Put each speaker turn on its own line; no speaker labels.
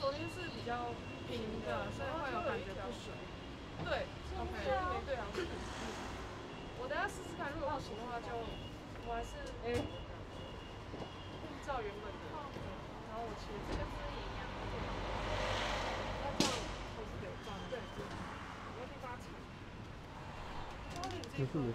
昨天是比较平的，所以会有感觉不水。对，OK，没对啊。我等下试试看，如果不行的话就，我还是哎，依照原本的，然后我切这个是一样的，要这都是得放，对，不要去发财。
没事没事。